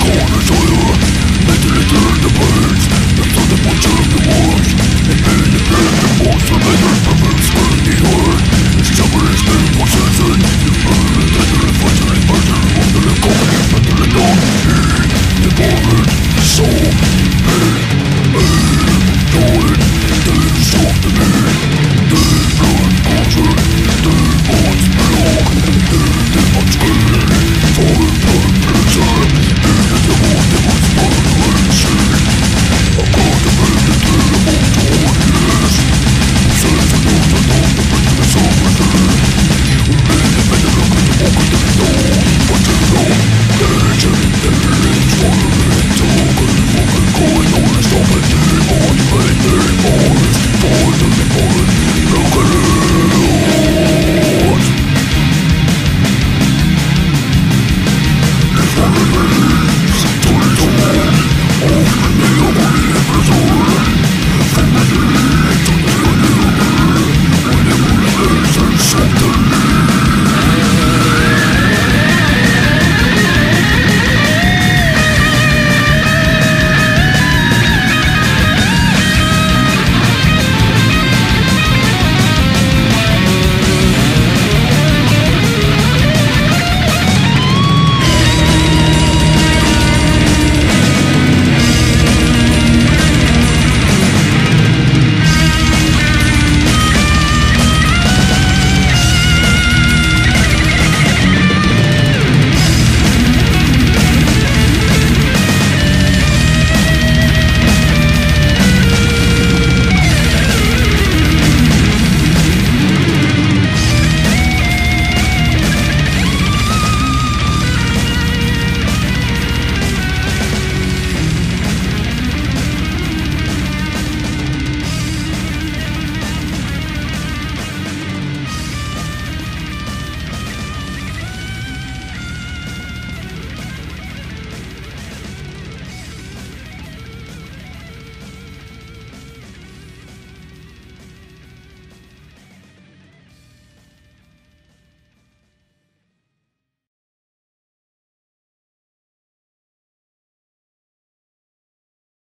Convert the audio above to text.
corner to Mentally turn the birds the butcher of the wars